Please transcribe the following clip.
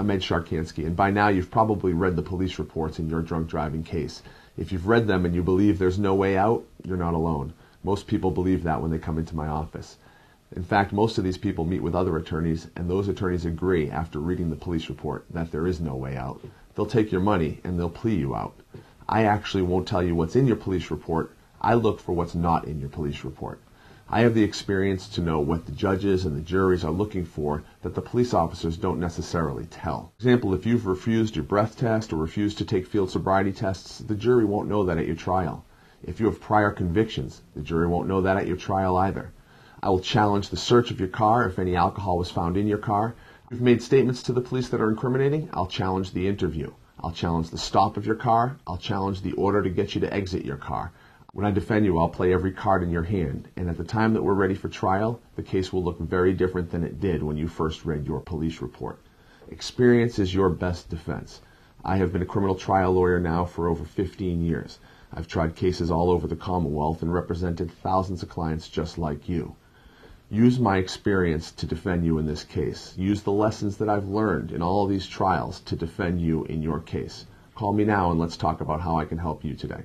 I'm Ed Sharkansky, and by now you've probably read the police reports in your drunk driving case. If you've read them and you believe there's no way out, you're not alone. Most people believe that when they come into my office. In fact, most of these people meet with other attorneys, and those attorneys agree after reading the police report that there is no way out. They'll take your money and they'll plea you out. I actually won't tell you what's in your police report. I look for what's not in your police report. I have the experience to know what the judges and the juries are looking for that the police officers don't necessarily tell. For example, if you've refused your breath test or refused to take field sobriety tests, the jury won't know that at your trial. If you have prior convictions, the jury won't know that at your trial either. I will challenge the search of your car if any alcohol was found in your car. If you've made statements to the police that are incriminating, I'll challenge the interview. I'll challenge the stop of your car. I'll challenge the order to get you to exit your car. When I defend you, I'll play every card in your hand. And at the time that we're ready for trial, the case will look very different than it did when you first read your police report. Experience is your best defense. I have been a criminal trial lawyer now for over 15 years. I've tried cases all over the Commonwealth and represented thousands of clients just like you. Use my experience to defend you in this case. Use the lessons that I've learned in all these trials to defend you in your case. Call me now and let's talk about how I can help you today.